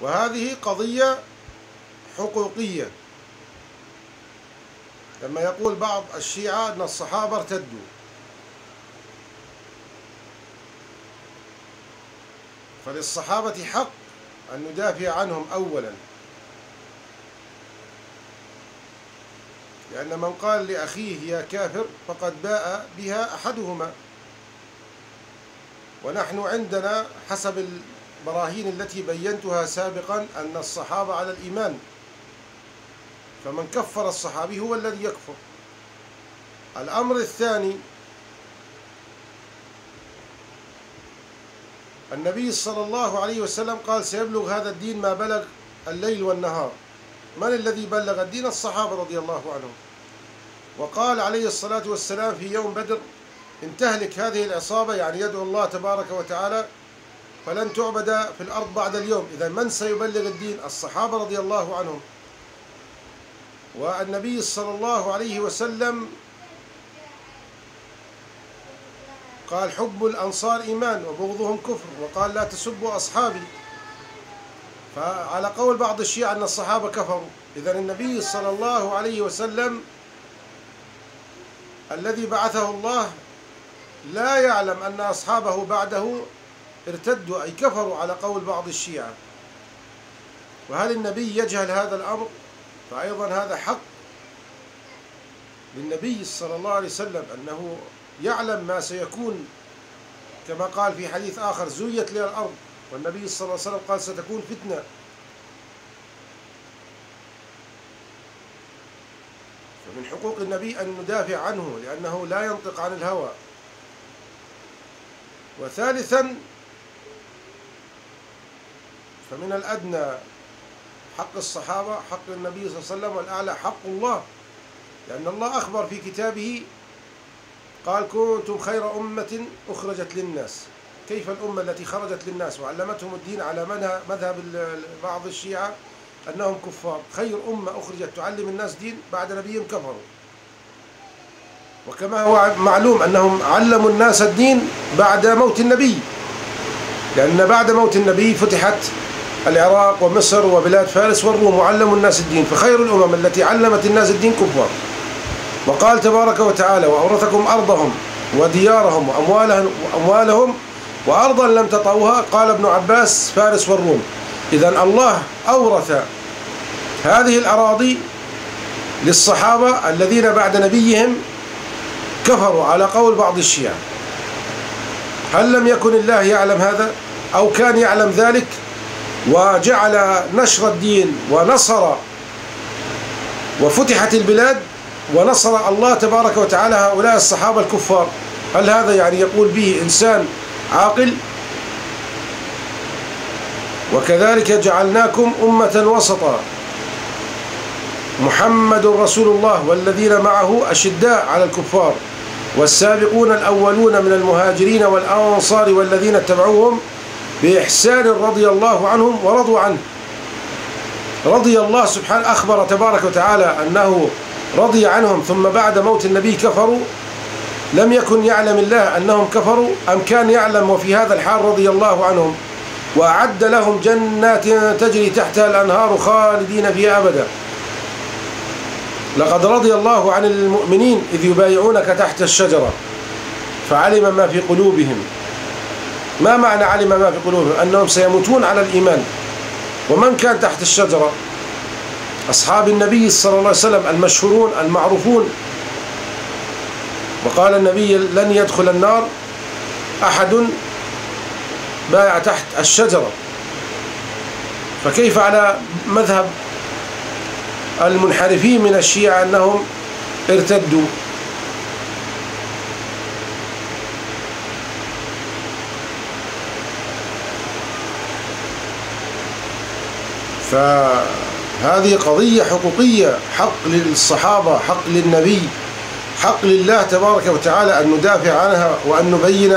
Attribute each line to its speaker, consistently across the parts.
Speaker 1: وهذه قضية حقوقية. لما يقول بعض الشيعة أن الصحابة ارتدوا. فللصحابة حق أن ندافع عنهم أولا. لأن من قال لأخيه يا كافر فقد باء بها أحدهما. ونحن عندنا حسب البراهين التي بينتها سابقا أن الصحابة على الإيمان. فمن كفر الصحابي هو الذي يكفر. الأمر الثاني النبي صلى الله عليه وسلم قال سيبلغ هذا الدين ما بلغ الليل والنهار. من الذي بلغ الدين؟ الصحابة رضي الله عنهم. وقال عليه الصلاة والسلام في يوم بدر إن تهلك هذه العصابة يعني يدعو الله تبارك وتعالى فلن تعبد في الأرض بعد اليوم. إذا من سيبلغ الدين؟ الصحابة رضي الله عنهم. والنبي صلى الله عليه وسلم قال حب الأنصار إيمان وبغضهم كفر وقال لا تسبوا أصحابي. فعلى قول بعض الشيعة أن الصحابة كفروا. إذا النبي صلى الله عليه وسلم الذي بعثه الله لا يعلم أن أصحابه بعده ارتدوا أي كفروا على قول بعض الشيعة. وهل النبي يجهل هذا الأمر؟ فأيضا هذا حق للنبي صلى الله عليه وسلم أنه يعلم ما سيكون كما قال في حديث آخر زويت لي الأرض. والنبي صلى الله عليه وسلم قال ستكون فتنة. فمن حقوق النبي أن ندافع عنه لأنه لا ينطق عن الهوى. وثالثا فمن الأدنى حق الصحابة حق النبي صلى الله عليه وسلم والأعلى حق الله. لأن الله أخبر في كتابه قال كنتم خير أمة أخرجت للناس. كيف الأمة التي خرجت للناس؟ وعلمتهم الدين على مذهب بعض الشيعة أنهم كفار. خير أمة أخرجت تعلم الناس دين بعد نبيهم كفروا. وكما هو معلوم أنهم علموا الناس الدين بعد موت النبي. لأن بعد موت النبي فتحت العراق ومصر وبلاد فارس والروم وعلموا الناس الدين فخير الأمم التي علمت الناس الدين كفار. وقال تبارك وتعالى وأورثكم أرضهم وديارهم وأموالهم, وأموالهم وأرضا لم تطوها قال ابن عباس فارس والروم إذا الله أورث هذه الأراضي للصحابة الذين بعد نبيهم كفروا على قول بعض الشيعة. هل لم يكن الله يعلم هذا؟ أو كان يعلم ذلك؟ وجعل نشر الدين ونصر وفتحت البلاد ونصر الله تبارك وتعالى هؤلاء الصحابة الكفار. هل هذا يعني يقول به إنسان عاقل؟ وكذلك جعلناكم أمة وسطا. محمد رسول الله والذين معه أشداء على الكفار والسابقون الأولون من المهاجرين والأنصار والذين اتبعوهم بإحسان رضي الله عنهم ورضوا عنه. رضي الله سبحانه أخبر تبارك وتعالى أنه رضي عنهم ثم بعد موت النبي كفروا. لم يكن يعلم الله أنهم كفروا أم كان يعلم وفي هذا الحال رضي الله عنهم. وأعد لهم جنات تجري تحتها الأنهار خالدين فيها أبدا. لقد رضي الله عن المؤمنين إذ يبايعونك تحت الشجرة فعلم ما في قلوبهم. ما معنى علم ما في قلوبهم؟ أنهم سيموتون على الإيمان. ومن كان تحت الشجرة؟ أصحاب النبي صلى الله عليه وسلم المشهورون المعروفون. وقال النبي لن يدخل النار أحد بايع تحت الشجرة. فكيف على مذهب المنحرفين من الشيعة أنهم ارتدوا؟ فهذه قضية حقوقية حق للصحابة حق للنبي حق لله تبارك وتعالى أن ندافع عنها وأن نبين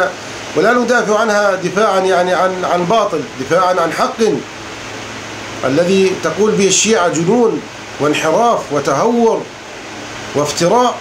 Speaker 1: ولا ندافع عنها دفاعا يعني عن عن باطل دفاعا عن حق. الذي تقول به الشيعة جنون وانحراف وتهور وافتراء.